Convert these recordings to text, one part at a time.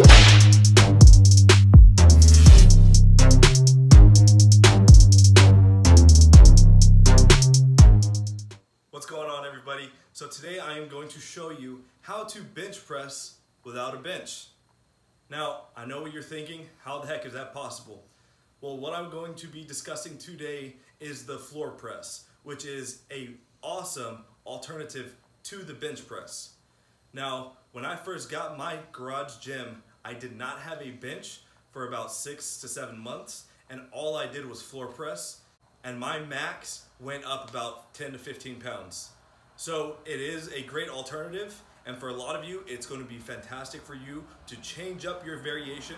What's going on everybody? So today I am going to show you how to bench press without a bench. Now, I know what you're thinking, how the heck is that possible? Well, what I'm going to be discussing today is the floor press, which is a awesome alternative to the bench press. Now, when I first got my garage gym, I did not have a bench for about six to seven months, and all I did was floor press, and my max went up about 10 to 15 pounds. So it is a great alternative, and for a lot of you, it's going to be fantastic for you to change up your variation,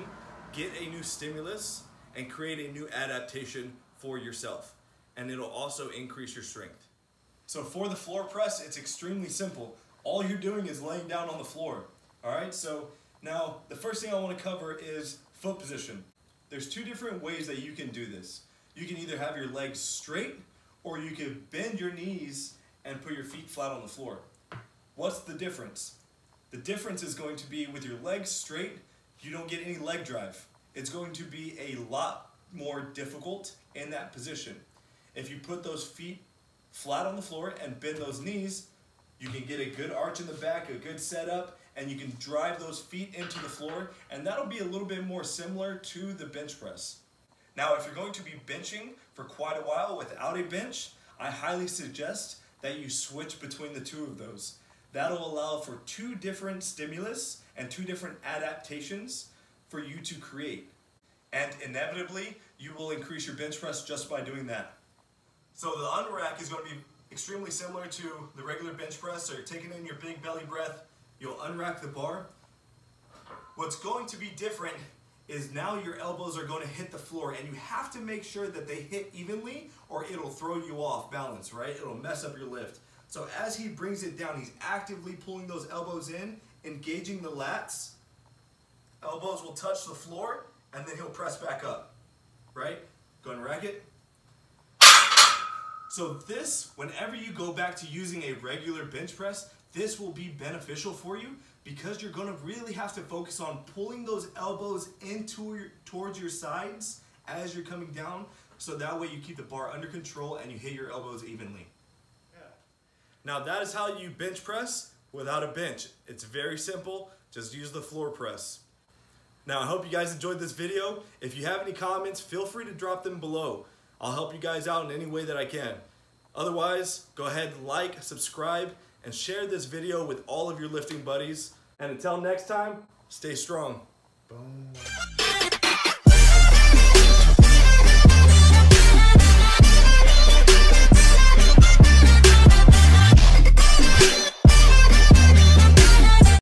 get a new stimulus, and create a new adaptation for yourself. And it'll also increase your strength. So for the floor press, it's extremely simple. All you're doing is laying down on the floor. All right, so now the first thing I want to cover is foot position. There's two different ways that you can do this. You can either have your legs straight or you can bend your knees and put your feet flat on the floor. What's the difference? The difference is going to be with your legs straight, you don't get any leg drive. It's going to be a lot more difficult in that position. If you put those feet flat on the floor and bend those knees, you can get a good arch in the back, a good setup, and you can drive those feet into the floor, and that'll be a little bit more similar to the bench press. Now, if you're going to be benching for quite a while without a bench, I highly suggest that you switch between the two of those. That'll allow for two different stimulus and two different adaptations for you to create. And inevitably, you will increase your bench press just by doing that. So the unrack is going to be extremely similar to the regular bench press. So you're taking in your big belly breath, you'll unrack the bar. What's going to be different is now your elbows are going to hit the floor and you have to make sure that they hit evenly or it'll throw you off balance, right? It'll mess up your lift. So as he brings it down, he's actively pulling those elbows in, engaging the lats. Elbows will touch the floor and then he'll press back up, right? Go and rack it. So this, whenever you go back to using a regular bench press, this will be beneficial for you because you're gonna really have to focus on pulling those elbows into your, towards your sides as you're coming down so that way you keep the bar under control and you hit your elbows evenly. Yeah. Now that is how you bench press without a bench. It's very simple, just use the floor press. Now I hope you guys enjoyed this video. If you have any comments, feel free to drop them below. I'll help you guys out in any way that I can. Otherwise, go ahead, like, subscribe, and share this video with all of your lifting buddies. And until next time, stay strong. Boom.